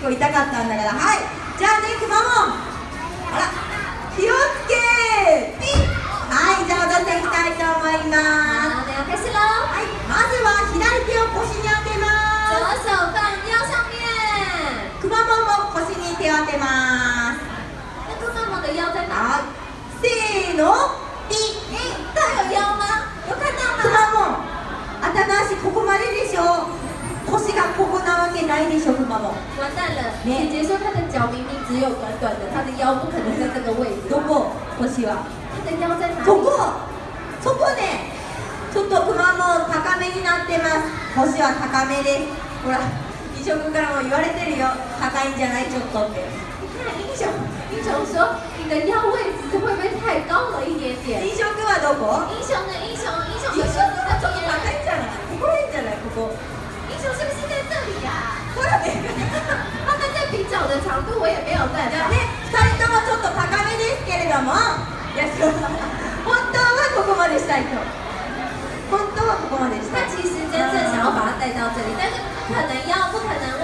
結構痛かったんだから。はい。じゃあねくまモン。あら。気をつけピッはい。じゃあ踊っていきたいと思います。はい。まずは左手を腰に当てま左す手放腰上面，くまモンも腰に手を当てます。那个妈妈的腰在哪？はい。せーの。ピッ。哎，她有腰吗？有看到く吗？まモン。頭足ここまででしょないでしょくまモン完蛋了！ね姐姐说她的脚明明只有短短的，她的腰不可能在这个位置。どこ腰は她的腰在哪里？そこそこねちょっとクマも高めになってます。腰は高めで。すほら医職からも言われてるよ。高いんじゃない？ちょっとって。你看英雄，英雄说你的腰位置会不会太高了一点点？はどこ？医職的身子はちょっと在中间。高いんじゃない？ここら辺じゃない？ここ。是不是だまたじゃあピッチャーの長度我也没有在2人ともちょっと高めですけれどもいや本当はここまでしたいと本当はここまでした其实真正想要把它带到这里但是可能要不可能